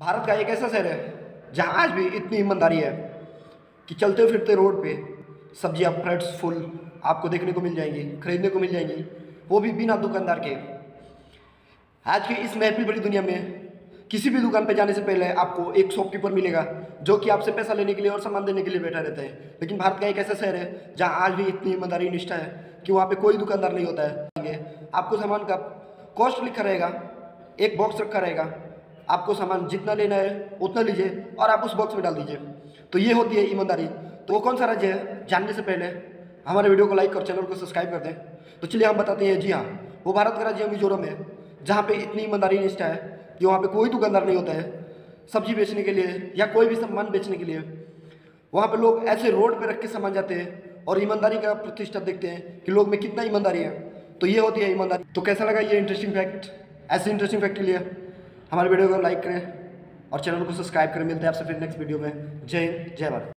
भारत का एक ऐसा शहर है, जहाँ आज भी इतनी ईमानदारी है कि चलते फिरते रोड पे सब्ज़ियाँ फ्रेट्स फुल, आपको देखने को मिल जाएँगी, खरीदने को मिल जाएँगी, वो भी बिना दुकानदार के। आज की इस महफिल भरी दुनिया में किसी भी दुकान पे जाने से पहले आपको एक शॉपकीपर मिलेगा, जो कि आपसे पैसा लेने के लिए और सामान देने के लिए बैठा रहता है। लेकिन भारत का एक ऐसा शहर है, जहाँ आज भी इतनी ईमानदारी, निष्ठा है कि वहाँ पे कोई दुकानदार नहीं होता है। आपको सामान का कॉस्ट लिखा रहेगा, एक बॉक्स रखा रहेगा आपको सामान जितना लेना है, उतना लीजिए और आप उस बॉक्स में डाल दीजिए। तो ये होती है ईमानदारी। तो वो कौन सा राज्य है? जानने से पहले हमारे वीडियो को लाइक और चैनल को सब्सक्राइब कर दें। तो चलिए हम बताते हैं, जी हाँ वो भारत का राज्य मिजोरम है जहाँ पे इतनी ईमानदारी निष्ठा है कि वहाँ पे कोई दुकानदार नहीं होता है सब्ज़ी बेचने के लिए या कोई भी सामान बेचने के लिए। वहाँ पे लोग ऐसे रोड पे रख के सामान जाते हैं और ईमानदारी का प्रतिष्ठा देखते हैं कि लोग में कितना ईमानदारी है। तो ये होती है ईमानदारी। तो कैसा लगा ये इंटरेस्टिंग फैक्ट ऐसे इंटरेस्टिंग फैक्ट के लिए हमारे वीडियो को लाइक करें और चैनल को सब्सक्राइब करें। मिलते हैं आपसे फिर नेक्स्ट वीडियो में। जय हिंद, जय भारत।